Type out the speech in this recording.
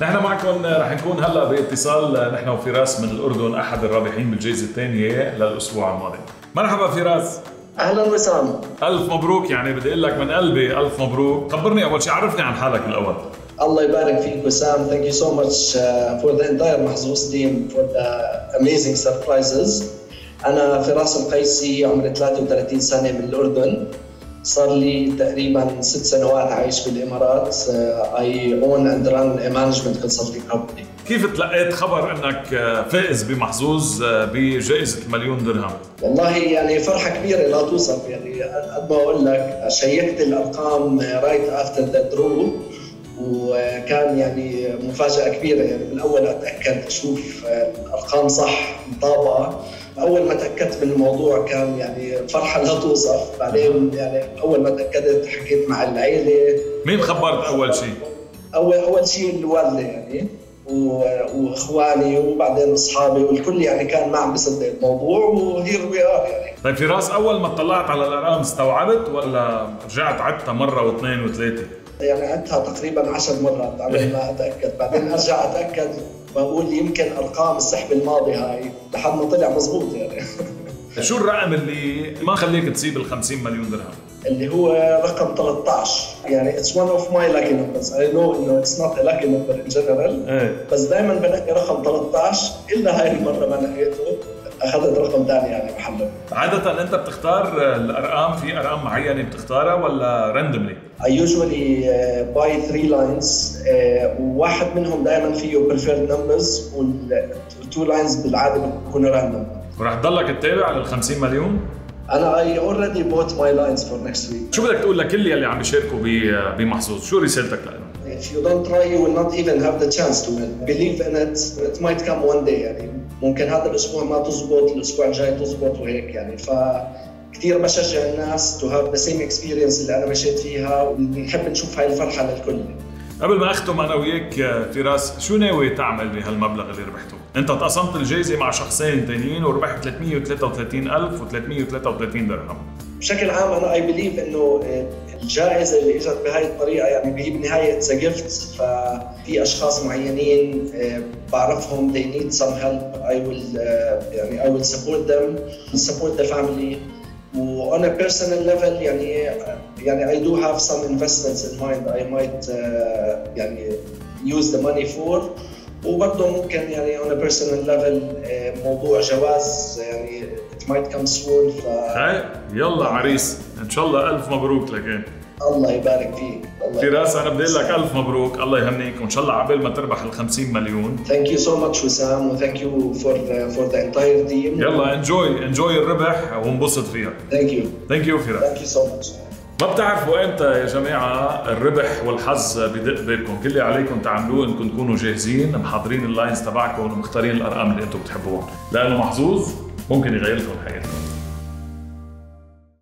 نحن معكم رح نكون هلا باتصال. نحن وفراس من الأردن أحد الرابحين بالجائزه الثانية للأسبوع الماضي. مرحبا فراس. أهلا وسام ألف مبروك. يعني بدي أقول لك من قلبي ألف مبروك. خبرني أول شيء عرفني عن حالك الأول. الله يبارك فيك وسام. thank you so much for the entire محظوظ team for the amazing surprises أنا فراس القيسي عمري 33 سنة من الأردن. صار لي تقريبا ست سنوات عايش بالإمارات. I own and run management consulting company كيف تلقيت خبر إنك آه، فائز بمحظوظ آه، بجائزة المليون درهم؟ والله يعني فرحة كبيرة لا توصف. يعني قد ما أقول لك checked الأرقام right after the draw وكان يعني مفاجأة كبيرة. يعني بالاول أتأكد أشوف الأرقام صح مطابقة. أول ما تأكدت من الموضوع كان يعني فرحة لا توصف بعدين يعني أول ما تأكدت حكيت مع العيلة. مين خبرت أول شيء اول أول شيء الوالدة يعني وإخواني وبعدين أصحابي والكل يعني كان ما عم بيصدق الموضوع و here we are يعني. طيب فراس أول ما اطلعت على الارقام استوعبت ولا رجعت عدتها مرة واثنين وثلاثة؟ يعني عدتها تقريبا عشر مرات قبل ما أتأكد. بعدين أرجع أتأكد بقول يمكن أرقام السحب الماضي هاي لحد ما طلع مزبوط يعني. شو الرقم اللي ما خليك تسيب ال 50 مليون درهم؟ اللي هو رقم 13 يعني it's one of my lucky numbers I know إنه it's not lucky number in general بس دائما بنقي رقم 13 إلا هاي المرة ما نقيته أخذت رقم ثاني يعني محله عادة أنت بتختار الأرقام في أرقام معينة بتختارها ولا randomly؟ I usually three lines. Uh, وواحد منهم دائما فيه preferred numbers وال two lines بالعادة بيكونوا random ورح تضلك تتابع لل 50 مليون؟ أنا اي اوريدي بوت ماي لاينز فور نكست ويك شو بدك تقول لكل يلي عم بيشاركوا بمحظوظ؟ شو رسالتك لهم؟ If you don't try you will not even have the chance to win. Believe in it. It might come one day يعني ممكن هذا الأسبوع ما تزبط الأسبوع الجاي تزبط وهيك يعني ف كثير بشجع الناس to have the same experience اللي أنا مشيت فيها ونحب نشوف هاي الفرحة للكل قبل ما أختم أنا وياك فراس شو ناوي تعمل بهالمبلغ اللي ربحته؟ أنت تقسمت الجائزه مع شخصين ثانيين وربحت 333333 درهم. بشكل عام أنا I believe إنه الجائزة اللي إجت بهاي الطريقة يعني هي بالنهاية it's gift ففي أشخاص معينين بعرفهم they need some help. I will uh, يعني I will support them support the family. On a personal level يعني يعني I do have some investments in mind I might uh, يعني use the money for وبرضه ممكن يعني on a personal level موضوع جواز يعني it might come soon ف يلا عريس ان شاء الله الف مبروك لك الله يبارك فيك فراس أنا بدي لك ألف مبروك. الله يهنيك. وإن شاء الله عبال ما تربح ال 50 مليون. thank you so much وسام و thank you for for the entire team يلا enjoy enjoy الربح وانبسط فيها. thank you thank you فراس thank you so much ما بتعرفوا إمتى يا جماعة الربح والحظ بدق بينكم، كل اللي عليكم تعملوه إنكم تكونوا جاهزين محضرين ال lines تبعكم ومختارين الأرقام اللي أنتم بتحبوها، لأنه محظوظ ممكن يغير لكم حياتكم.